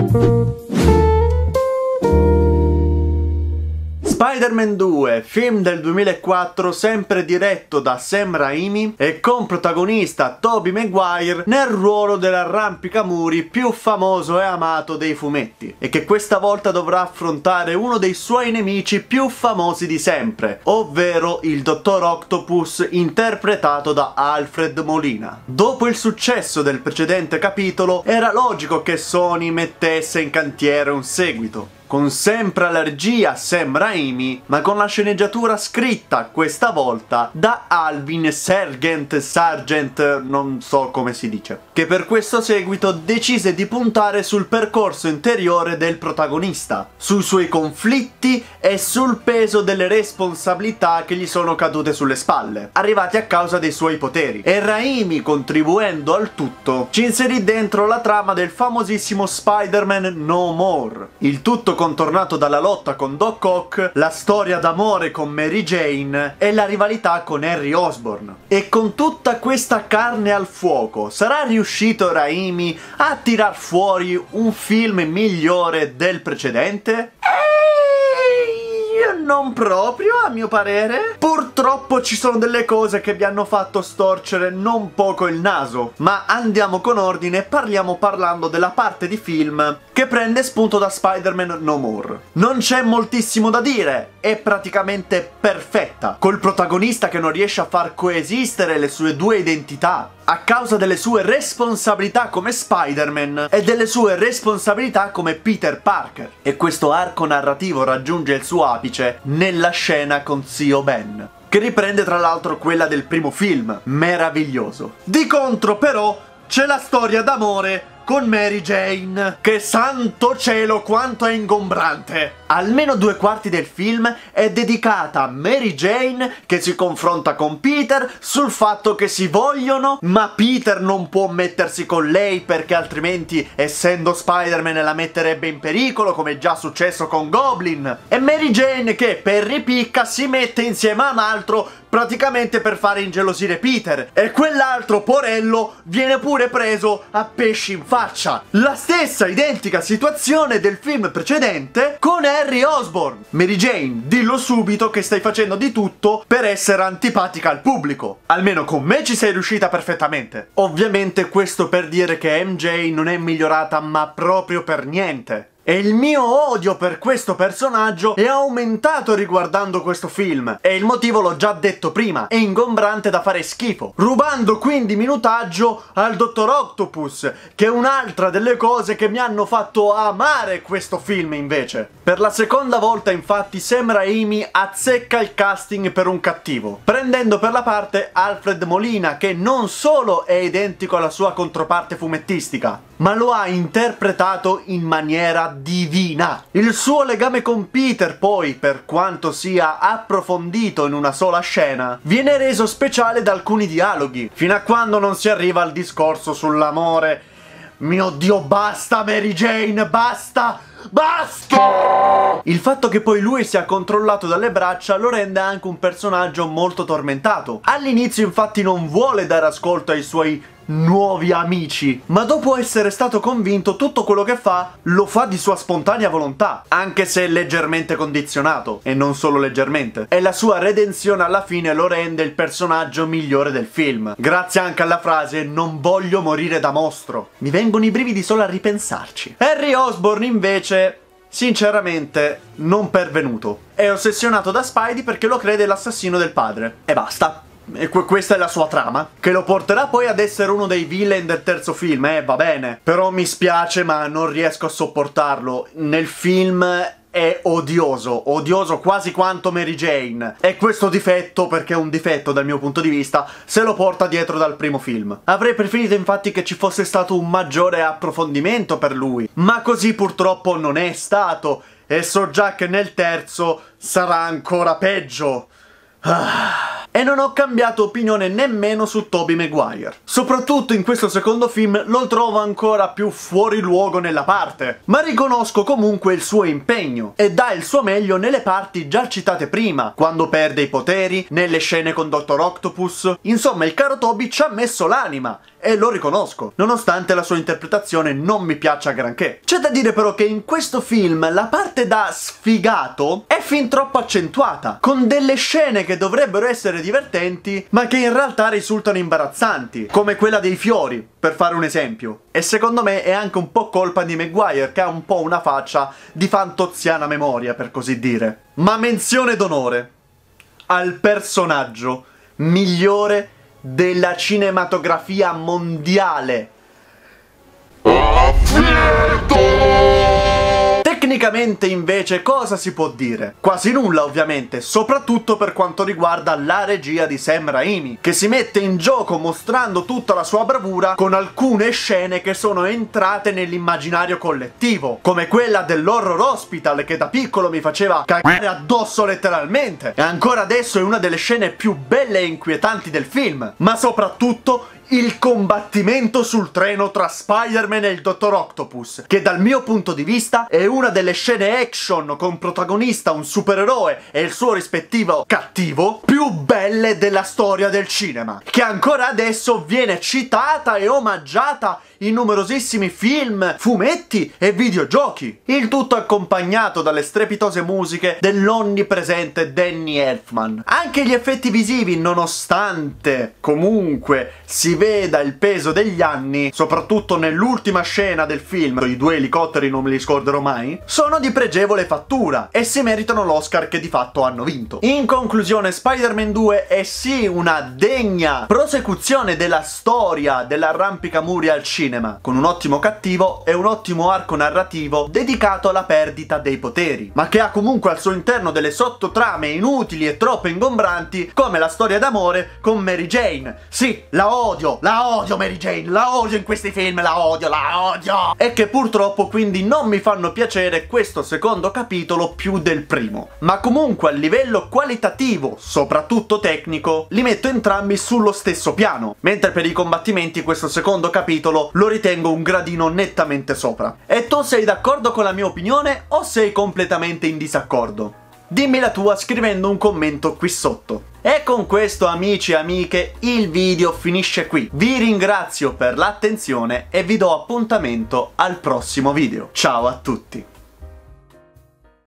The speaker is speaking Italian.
Thank you. Spider-Man 2, film del 2004 sempre diretto da Sam Raimi e con protagonista Tobey Maguire nel ruolo dell'arrampicamuri più famoso e amato dei fumetti e che questa volta dovrà affrontare uno dei suoi nemici più famosi di sempre, ovvero il Dottor Octopus interpretato da Alfred Molina. Dopo il successo del precedente capitolo era logico che Sony mettesse in cantiere un seguito con sempre alla regia Sam Raimi, ma con la sceneggiatura scritta questa volta da Alvin Sergent Sargent, non so come si dice, che per questo seguito decise di puntare sul percorso interiore del protagonista, sui suoi conflitti e sul peso delle responsabilità che gli sono cadute sulle spalle, arrivati a causa dei suoi poteri. E Raimi, contribuendo al tutto, ci inserì dentro la trama del famosissimo Spider-Man No More, il tutto contornato dalla lotta con Doc Ock, la storia d'amore con Mary Jane e la rivalità con Harry Osborn. E con tutta questa carne al fuoco, sarà riuscito Raimi a tirar fuori un film migliore del precedente? Non proprio, a mio parere. Purtroppo ci sono delle cose che vi hanno fatto storcere non poco il naso. Ma andiamo con ordine parliamo parlando della parte di film che prende spunto da Spider-Man No More. Non c'è moltissimo da dire, è praticamente perfetta, col protagonista che non riesce a far coesistere le sue due identità a causa delle sue responsabilità come Spider-Man e delle sue responsabilità come Peter Parker. E questo arco narrativo raggiunge il suo apice nella scena con zio Ben che riprende tra l'altro quella del primo film, meraviglioso. Di contro però c'è la storia d'amore con Mary Jane. Che santo cielo quanto è ingombrante! Almeno due quarti del film è dedicata a Mary Jane che si confronta con Peter sul fatto che si vogliono, ma Peter non può mettersi con lei perché altrimenti, essendo Spider-Man, la metterebbe in pericolo, come è già successo con Goblin. E Mary Jane che per ripicca si mette insieme a un altro praticamente per fare ingelosire Peter e quell'altro porello viene pure preso a pesci in faccia. La stessa identica situazione del film precedente con Harry Osborn. Mary Jane, dillo subito che stai facendo di tutto per essere antipatica al pubblico. Almeno con me ci sei riuscita perfettamente. Ovviamente questo per dire che MJ non è migliorata ma proprio per niente. E il mio odio per questo personaggio è aumentato riguardando questo film. E il motivo l'ho già detto prima, è ingombrante da fare schifo. Rubando quindi minutaggio al Dottor Octopus, che è un'altra delle cose che mi hanno fatto amare questo film invece. Per la seconda volta infatti Sam Raimi azzecca il casting per un cattivo, prendendo per la parte Alfred Molina, che non solo è identico alla sua controparte fumettistica, ma lo ha interpretato in maniera divina. Il suo legame con Peter, poi, per quanto sia approfondito in una sola scena, viene reso speciale da alcuni dialoghi, fino a quando non si arriva al discorso sull'amore. Mio Dio, basta Mary Jane, basta! Basta! Il fatto che poi lui sia controllato dalle braccia lo rende anche un personaggio molto tormentato. All'inizio infatti non vuole dare ascolto ai suoi nuovi amici. Ma dopo essere stato convinto, tutto quello che fa lo fa di sua spontanea volontà, anche se leggermente condizionato, e non solo leggermente. E la sua redenzione alla fine lo rende il personaggio migliore del film. Grazie anche alla frase non voglio morire da mostro. Mi vengono i brividi solo a ripensarci. Harry Osborn invece sinceramente non pervenuto. È ossessionato da Spidey perché lo crede l'assassino del padre. E basta. E questa è la sua trama, che lo porterà poi ad essere uno dei villain del terzo film, eh, va bene. Però mi spiace, ma non riesco a sopportarlo. Nel film è odioso, odioso quasi quanto Mary Jane. E questo difetto, perché è un difetto dal mio punto di vista, se lo porta dietro dal primo film. Avrei preferito infatti che ci fosse stato un maggiore approfondimento per lui, ma così purtroppo non è stato. E so già che nel terzo sarà ancora peggio. Ah. E non ho cambiato opinione nemmeno su Tobey Maguire. Soprattutto in questo secondo film lo trovo ancora più fuori luogo nella parte, ma riconosco comunque il suo impegno e dà il suo meglio nelle parti già citate prima, quando perde i poteri, nelle scene con Dr. Octopus. Insomma, il caro Toby ci ha messo l'anima e lo riconosco, nonostante la sua interpretazione non mi piaccia granché. C'è da dire però che in questo film la parte da sfigato è fin troppo accentuata, con delle scene che dovrebbero essere divertenti, ma che in realtà risultano imbarazzanti, come quella dei fiori, per fare un esempio. E secondo me è anche un po' colpa di Maguire, che ha un po' una faccia di fantoziana memoria, per così dire. Ma menzione d'onore al personaggio migliore della cinematografia mondiale. Tecnicamente invece cosa si può dire? Quasi nulla ovviamente, soprattutto per quanto riguarda la regia di Sam Raimi, che si mette in gioco mostrando tutta la sua bravura con alcune scene che sono entrate nell'immaginario collettivo, come quella dell'horror hospital che da piccolo mi faceva cagare addosso letteralmente, e ancora adesso è una delle scene più belle e inquietanti del film, ma soprattutto il combattimento sul treno tra Spider-Man e il Dottor Octopus, che dal mio punto di vista è una delle scene action con protagonista un supereroe e il suo rispettivo cattivo più belle della storia del cinema, che ancora adesso viene citata e omaggiata in numerosissimi film, fumetti e videogiochi. Il tutto accompagnato dalle strepitose musiche dell'onnipresente Danny Elfman. Anche gli effetti visivi, nonostante comunque si veda il peso degli anni, soprattutto nell'ultima scena del film, i due elicotteri non me li scorderò mai, sono di pregevole fattura e si meritano l'Oscar che di fatto hanno vinto. In conclusione, Spider-Man 2 è sì una degna prosecuzione della storia dell'arrampicamuri al cinema, con un ottimo cattivo e un ottimo arco narrativo dedicato alla perdita dei poteri, ma che ha comunque al suo interno delle sottotrame inutili e troppo ingombranti, come la storia d'amore con Mary Jane. Sì, la odio, la odio Mary Jane, la odio in questi film, la odio, la odio! E che purtroppo quindi non mi fanno piacere questo secondo capitolo più del primo. Ma comunque a livello qualitativo, soprattutto tecnico, li metto entrambi sullo stesso piano, mentre per i combattimenti questo secondo capitolo lo ritengo un gradino nettamente sopra. E tu sei d'accordo con la mia opinione o sei completamente in disaccordo? Dimmi la tua scrivendo un commento qui sotto. E con questo amici e amiche il video finisce qui. Vi ringrazio per l'attenzione e vi do appuntamento al prossimo video. Ciao a tutti!